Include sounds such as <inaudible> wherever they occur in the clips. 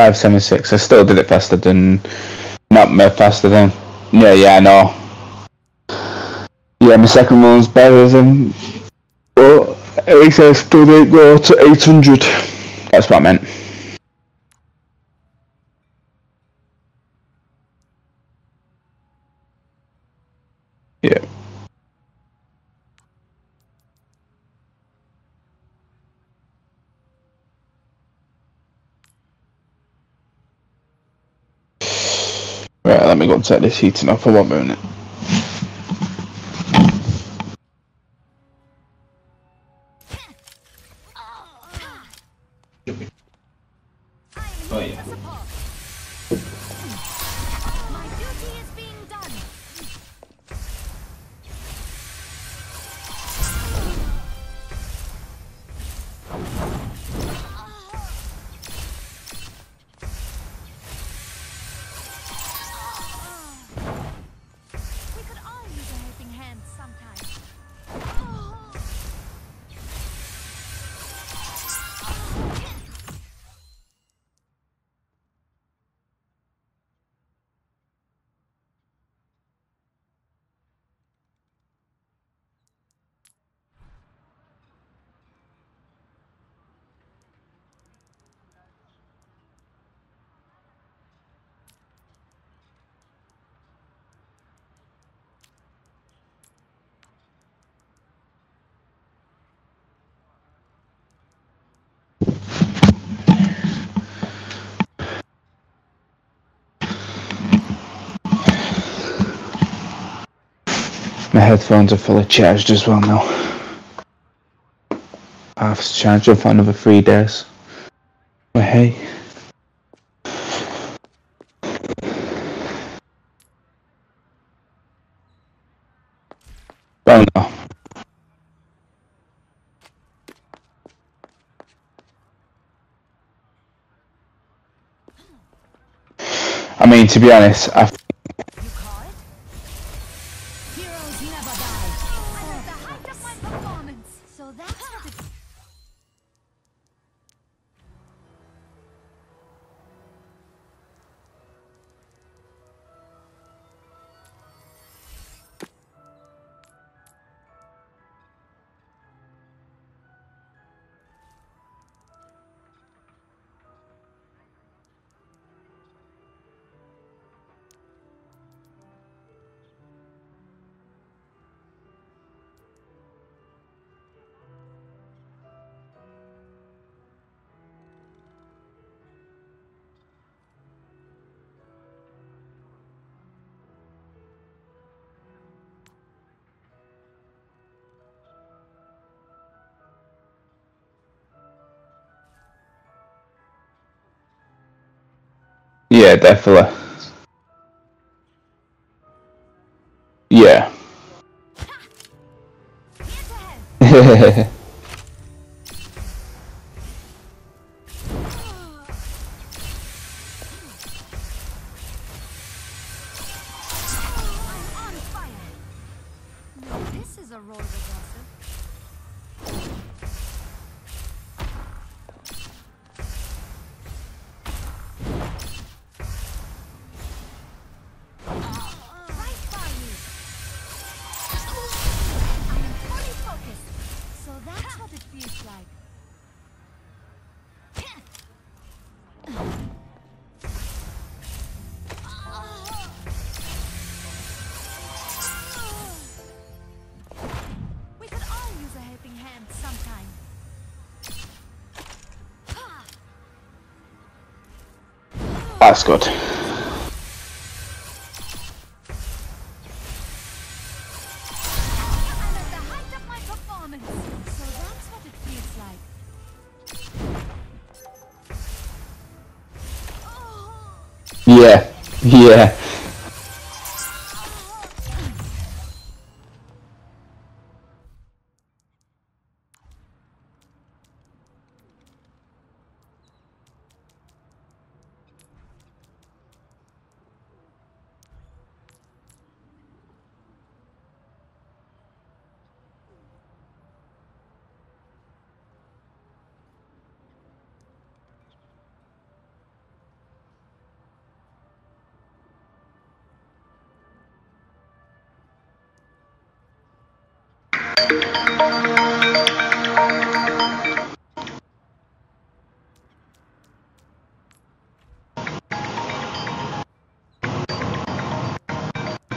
Five seven six. I still did it faster than not faster than yeah yeah I know. Yeah, my second one's better than oh, but at least I still didn't go to eight hundred. That's what I meant. Yeah. Right, let me go and set this heating up for one minute. Oh yeah. My headphones are fully charged as well now. I have to charge them for another three days. But hey. Oh no. I mean, to be honest, I yeah, definitely. Yeah. <laughs> feels like. Yeah. Yeah.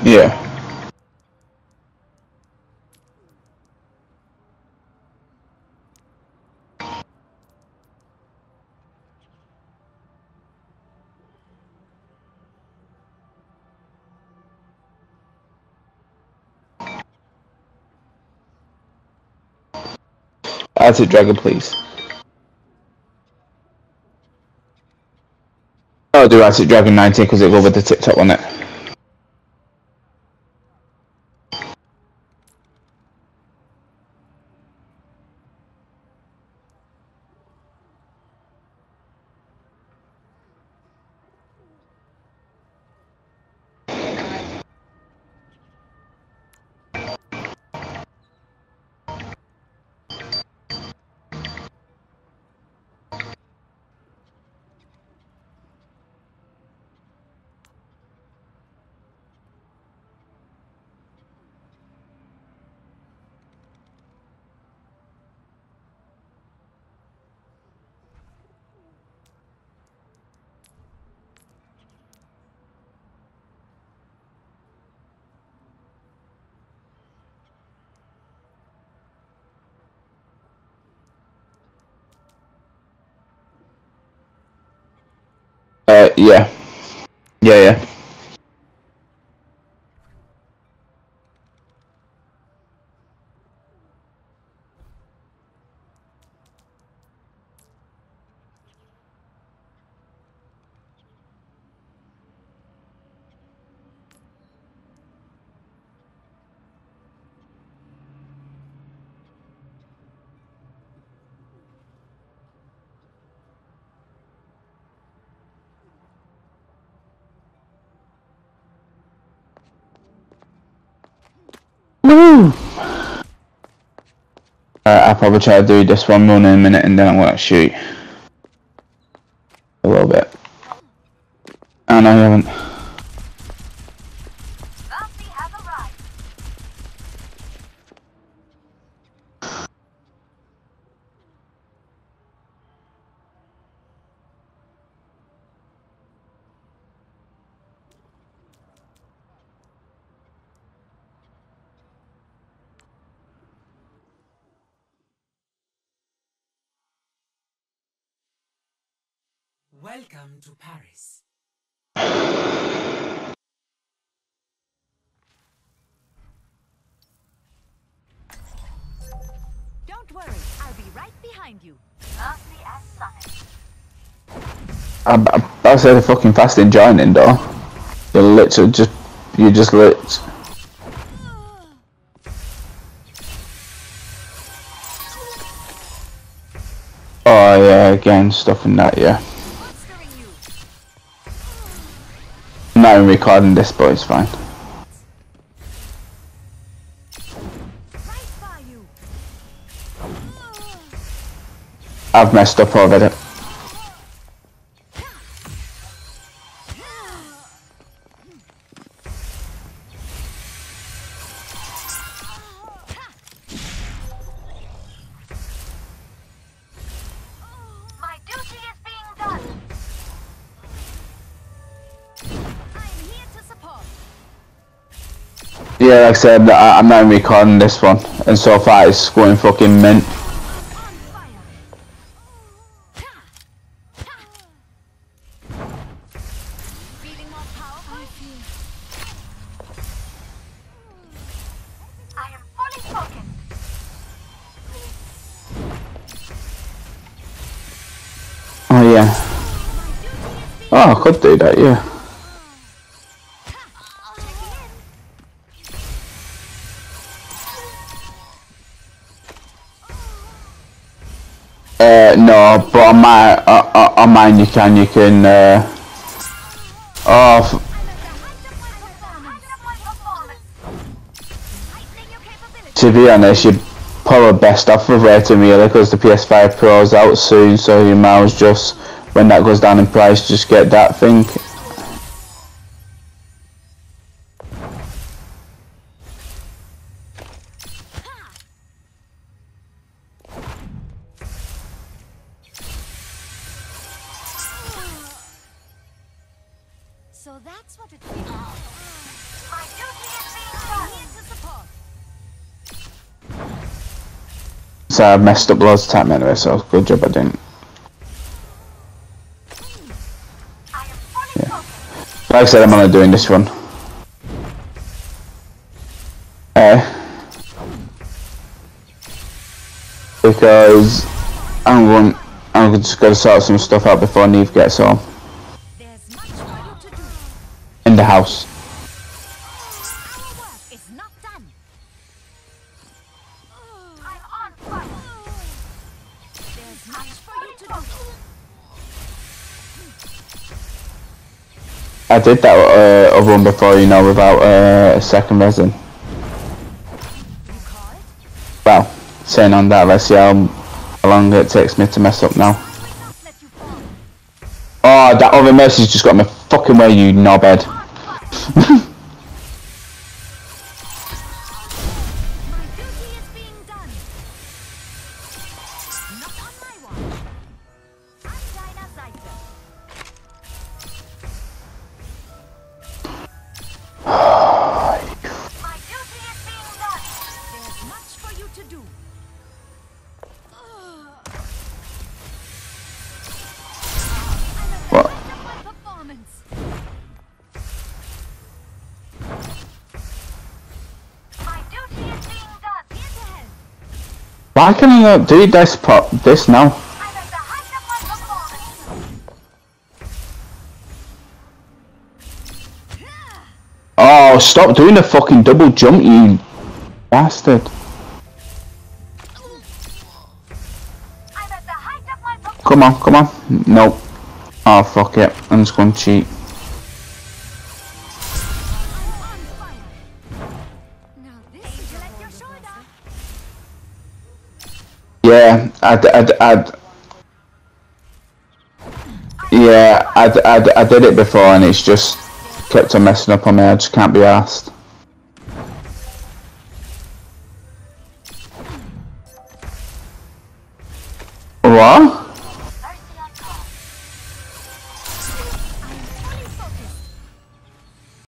Yeah. Acid Dragon, please. I'll do Acid Dragon 19 because it'll go with the tip top on it. Uh, yeah. Yeah, yeah. Woo! Uh, I'll probably try to do this one run in a minute and then I'm gonna shoot. A little bit. And I haven't. Welcome to Paris. Don't worry, I'll be right behind you. Buffy as Sonic. I, I, I said fucking fast in joining though. You're literally just, you just lit. Oh yeah, again, stuff in that, yeah. Not even recording this, but it's fine. I've messed up already. Yeah, like I said, I, I'm not even recording this one, and so far it's going fucking mint. Am. Oh yeah. Oh, I could do that, yeah. No, but on my, uh, on mine you can, you can, uh, oh, to be honest, you're probably best off with rating really because the PS5 Pro's out soon, so you might as just, when that goes down in price, just get that thing. So I messed up loads of time anyway, so good job I didn't. Focused. Like I said, I'm only doing this one. Uh, because I'm going, I'm just going to sort some stuff out before Neve gets home in the house. Did that uh, other one before, you know, without uh, a second resin. Well, saying on that, let's see how, long it takes me to mess up now. Oh, that other message just got me fucking way, you knobhead. <laughs> Why can I not do this pop this now? Oh, stop doing the fucking double jump, you bastard. Come on, come on. Nope. Oh, fuck it. I'm just going to cheat. Yeah, I'd, I'd, I'd, yeah, I'd, I'd, I did it before and it's just kept on messing up on me. I just can't be asked.